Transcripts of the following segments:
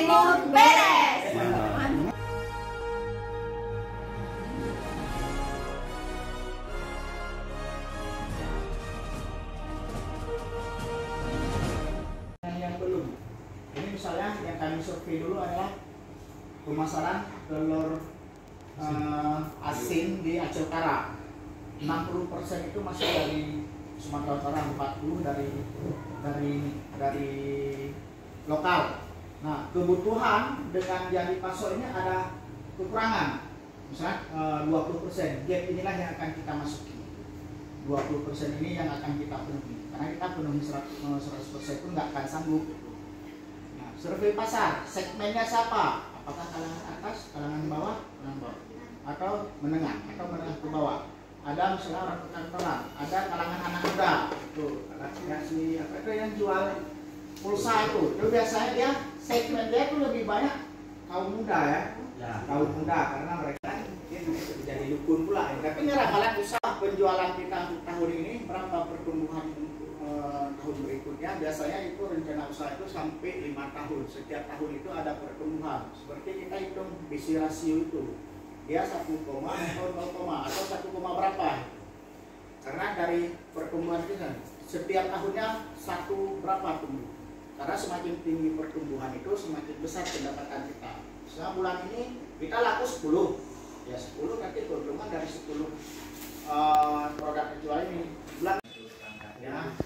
Timur beres. yang, belum. Ini misalnya yang kami survei dulu adalah pemasaran telur eh, asin di Aceh Utara. 60% itu masih dari Sumatera Utara, 40 dari dari dari lokal. Nah, kebutuhan dengan yang dipasok ini ada kekurangan. Misalnya eh, 20%. Gap inilah yang akan kita masuki. 20% ini yang akan kita penuhi. Karena kita penuhi 100%, eh, 100% pun nggak akan sanggup. Nah, survei pasar, segmennya siapa? Apakah kalangan atas, kalangan bawah, kalangan bawah, atau menengah, atau menengah ke bawah? Ada misalnya orang perkantoran, ada kalangan anak muda, tuh, ada si apa itu yang jual pulsa itu, itu biasanya dia segmen dia itu lebih banyak kaum muda ya, Ya. kaum muda karena mereka mungkin jadi dukun pula. ya. Tapi ramalan usaha penjualan kita untuk tahun ini berapa pertumbuhan eh, tahun berikutnya biasanya itu rencana usaha itu sampai lima tahun. Setiap tahun itu ada pertumbuhan. Seperti kita hitung BC rasio itu dia satu koma atau 0, atau satu koma berapa? Karena dari pertumbuhan kita setiap tahunnya satu berapa tumbuh. Karena semakin tinggi pertumbuhan itu semakin besar pendapatan kita. Misalnya bulan ini kita laku 10 ya 10 nanti keuntungan dari 10 eh, produk kecuali ini. Bulan ya.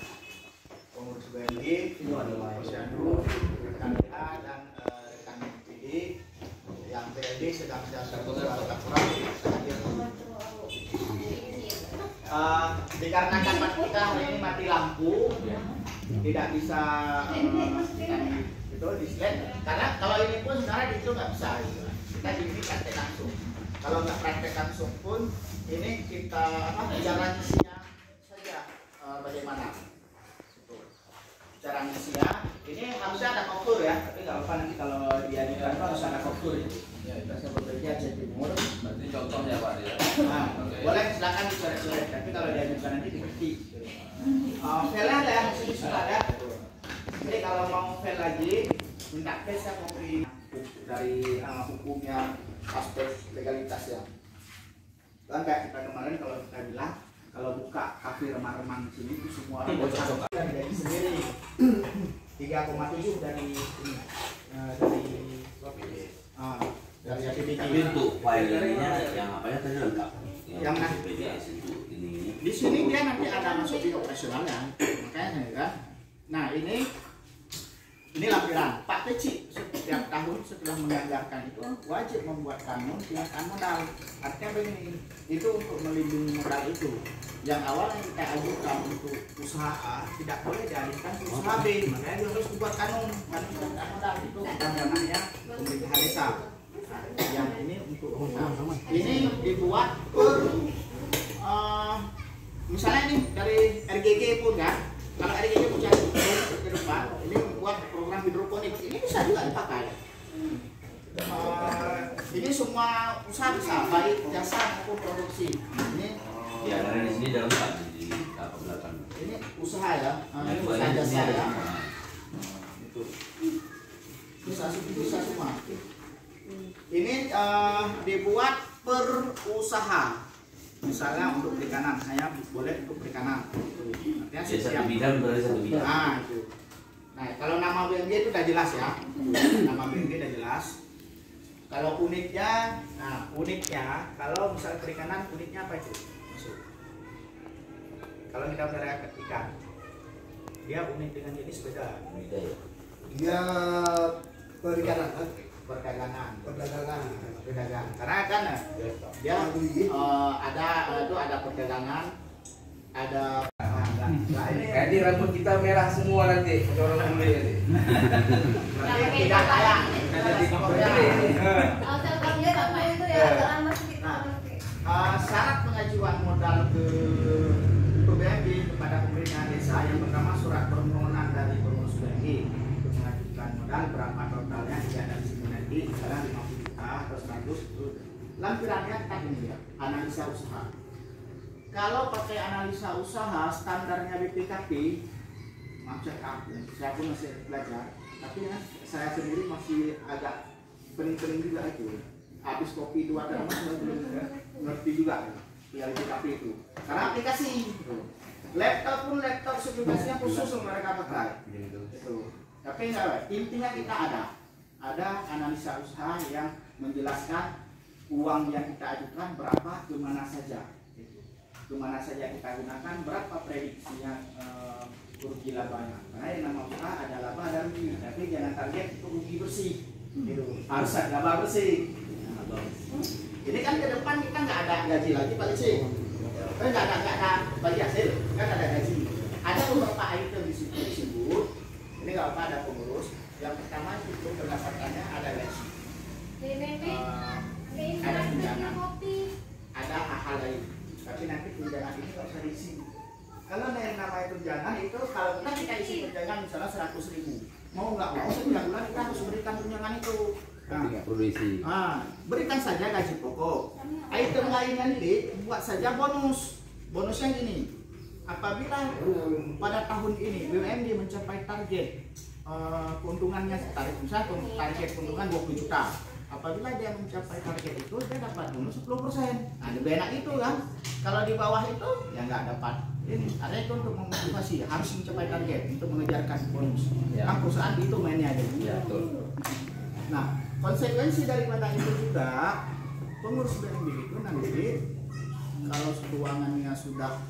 Pengurus BND posyandu rekan DA dan eh, rekan PD yang BND sedang sedang sedang kurang. Eh, dikarenakan kita hari ini mati lampu tidak bisa eh, itu di slide karena kalau ini pun sebenarnya itu nggak bisa gitu. kita di sini praktek langsung kalau nggak praktek langsung pun ini kita apa bicara ngisinya saja eh, bagaimana Gitu. cara ngisinya ini harusnya ada koktur ya tapi nggak apa nanti kalau diajukan itu harus ada koktur ya ya kita bekerja Aceh Timur Berarti contohnya Pak dia. Nah. Boleh silakan dicoret-coret. Tapi kalau diajukan nanti dikerti uh, file ada ya di sini sudah ada? Jadi kalau mau file lagi minta case ya kopi dari uh, hukumnya aspek legalitas ya. Kan kayak kita kemarin kalau kita bilang kalau buka kafe remang-remang di sini itu semua orang dan dari sendiri. 3,7 dari ini uh, dari uh, dari APBD Tapi untuk file ininya yang apa ya tadi lengkap. Yang ini. di sini dia nanti ada masuk di operasionalnya. Makanya kan? Nah ini ini lampiran. Pak Kecil setiap tahun setelah menganggarkan itu wajib membuat kanun tingkatkan modal artinya begini itu untuk melindungi modal itu. Yang awal yang kita ajukan untuk usaha A tidak boleh dialihkan ke usaha B. Makanya dia harus dibuat kanun. Kanun tingkatkan modal itu bukan namanya pemerintahan desa. Nah, yang ini untuk ini dibuat per eh, misalnya nih dari RGG pun kan? Kalau RGG punya ke depan ini membuat program hidroponik. Ini bisa juga dipakai. Eh, ini semua usaha bisa baik jasa maupun produksi. Ini Ya dari di sini dalam di apa belakang. ini usaha ya Eh, ini usaha jasa ya. semua. itu. Bisa bisa semua ini eh, dibuat per usaha misalnya untuk perikanan saya boleh untuk perikanan artinya Ya, satu setiap bidang berarti satu bidang. Nah, itu. Nah, kalau nama BMG itu udah jelas ya. Nama BMG udah jelas. Kalau unitnya, nah unitnya, kalau misal perikanan unitnya apa itu? Masuk. Kalau kita bicara ikan, dia unit dengan jenis beda. Beda ya. Dia perikanan kan? Perdagangan, perdagangan. perdagangan. Karena kan dia eh, ada eh, itu ada perdagangan, ada nah, nah, Jadi rambut kita merah semua nanti, corong bule nanti. tidak ya, pakai. Uh, syarat pengajuan modal ke PBMG kepada pemerintahan desa yang pertama surat permohonan dari pengurus BMG untuk mengajukan modal berapa totalnya tidak ada di sini nanti misalnya 50 juta atau 100 itu lampirannya tadi ini ya analisa usaha. Kalau pakai analisa usaha standarnya BPKP maaf up ya. saya pun masih belajar. Tapi ya, saya sendiri masih agak pening-pening juga itu. Habis kopi dua termos belum ngerti juga ya tapi itu. Karena aplikasi laptop pun laptop aplikasinya khusus yang mereka pakai. Itu tapi enggak intinya kita ada ada analisa usaha yang menjelaskan uang yang kita ajukan berapa ke mana saja. Gitu. ke mana saja kita gunakan berapa prediksinya eh, rugi labanya karena yang nama usaha ada laba ada rugi tapi jangan target itu rugi bersih. Gitu. harus ada laba bersih. Ini kan ke depan kita nggak ada gaji lagi Pak Lisi Eh, nggak ada nggak ada bagi hasil kan ada gaji. Ada namanya tunjangan itu kalau kita kita isi tunjangan misalnya seratus ribu. Mau nggak mau setiap bulan kita harus berikan tunjangan itu. Nah, perlu diisi ah, berikan saja gaji pokok. Item lainnya ini buat saja bonus. Bonusnya gini apabila pada tahun ini BUMD mencapai target eh, keuntungannya target misalnya target keuntungan 20 juta. Apabila dia mencapai target itu dia dapat bonus 10 nah lebih enak itu kan. Kalau di bawah itu ya nggak dapat ini ada itu untuk memotivasi harus mencapai target untuk mengejarkan bonus Ya. kan perusahaan itu mainnya ada ya betul Nah, konsekuensi daripada itu juga pengurus BMB itu nanti kalau keuangannya sudah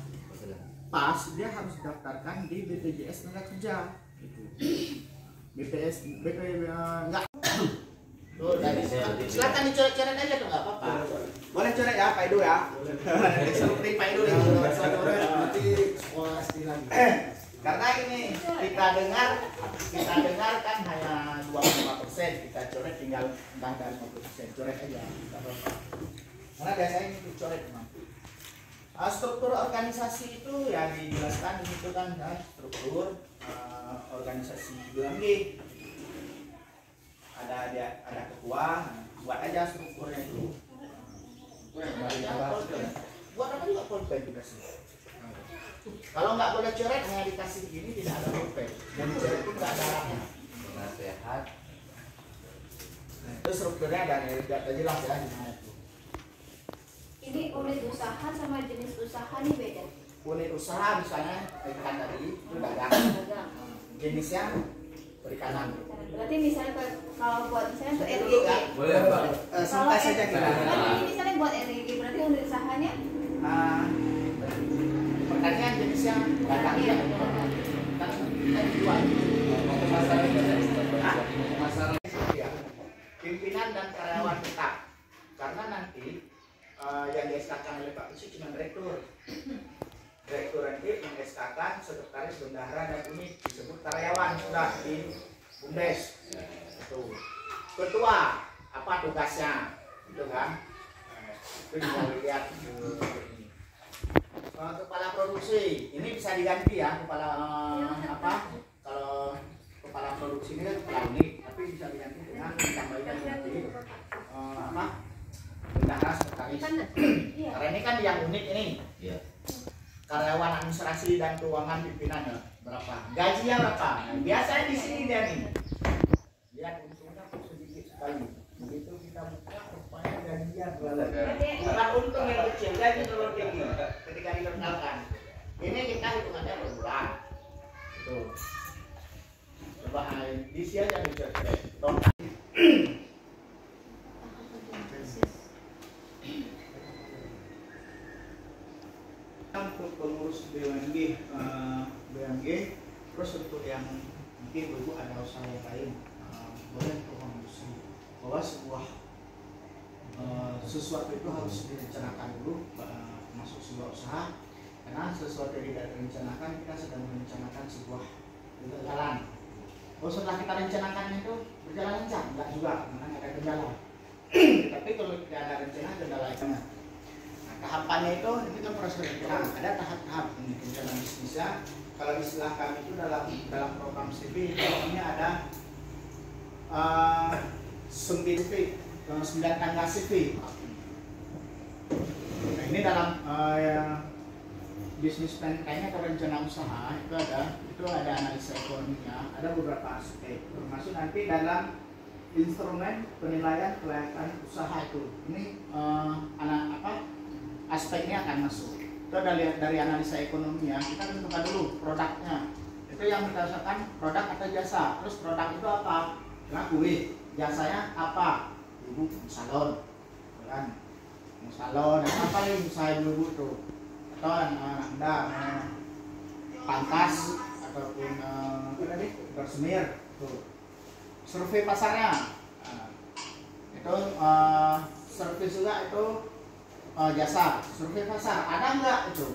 pas, dia harus daftarkan di BPJS Tenaga Kerja. BPS, BP, eh, enggak. Tuh, dari silakan dicoret-coret aja tuh nggak apa-apa. Boleh coret ya, Pak Edo ya. Seperti Pak Edo itu. Nanti lagi. Karena ini kita dengar, kita dengar kan hanya 25 persen, kita coret tinggal tambah 50 persen, coret aja. Karena biasanya itu coret memang. Ah, struktur organisasi itu yang dijelaskan di situ kan, ya, struktur eh, organisasi BUMD. Ada ada ada ketua, nah, buat aja strukturnya itu. Buat apa juga polpen juga sih. Kalau nggak boleh coret hanya dikasih begini tidak ada pulpen. Dan coret pun nggak ada arahnya. Nah, itu strukturnya ada nih, udah udah jelas ya gimana itu. Ini unit usaha sama jenis usaha nih beda. Unit usaha misalnya ikan tadi itu dagang. Jenisnya perikanan. Berarti misalnya kalau buat misalnya untuk Itu RGG. boleh pak Eh, santai saja kita. Ini buat RGG berarti unit usahanya Ah, pertanian jenisnya dagang ya. Kan kita jual. pasar Ya. Pimpinan dan karyawan tetap. Karena nanti eh, yang di SK oleh Pak Kusi cuma direktur. Direktur nanti yang SK sekretaris bendahara dan unit disebut karyawan sudah di Bumdes. Itu. Ketua apa tugasnya? Itu kan. Itu bisa dilihat di ini. Eh, kepala produksi ini bisa diganti ya kepala eh, apa? Kalau kepala produksi ini kan kepala unit tapi bisa diganti dengan ditambahkan nanti eh, apa? Bendahara sekretaris iya. karena ini kan yang unit ini. Iya. karyawan administrasi dan keuangan pimpinannya berapa? Gajinya berapa? Nah, biasanya di sini dia nih. Lihat untungnya sedikit sekali berapa karena untung yang kecil gaji terlalu tinggi. Ketika dikenalkan ini kita hitungannya per bulan itu coba ah, di sini aja dicek Tong- untuk pengurus BUMG eh, BUMG terus untuk yang mungkin dulu ada usaha yang lain eh, boleh promosi bahwa sebuah eh, sesuatu itu harus direncanakan dulu eh, masuk sebuah usaha. Karena sesuatu yang tidak direncanakan kita sedang merencanakan sebuah kegagalan oh setelah kita rencanakan itu berjalan lancar enggak juga karena ada kendala. Tapi kalau tidak ada rencana kendala itu. Nah, tahapannya itu itu kan proses perencanaan. Ada tahap-tahap ini perencanaan bisnisnya. Kalau istilah kami itu dalam dalam program CV ini ada uh, sembilan Sembilan tangga CV. Nah, ini dalam eh, ya, bisnis plan kayaknya atau rencana usaha itu ada itu ada analisa ekonominya ada beberapa aspek termasuk nanti dalam instrumen penilaian kelayakan usaha itu. Ini eh, anak apa aspeknya akan masuk. Itu dari dari analisa ekonominya kita tentukan dulu produknya. Itu yang berdasarkan produk atau jasa. Terus produk itu apa? Kue jasanya apa ibu salon. Kan? Mau salon. Dan apa lagi usaha ibu tuh atau anak anda pantas ataupun eh, bersemir. Tuh. Survei pasarnya. Nah, itu eh, service juga itu eh, jasa. Survei pasar. Ada nggak itu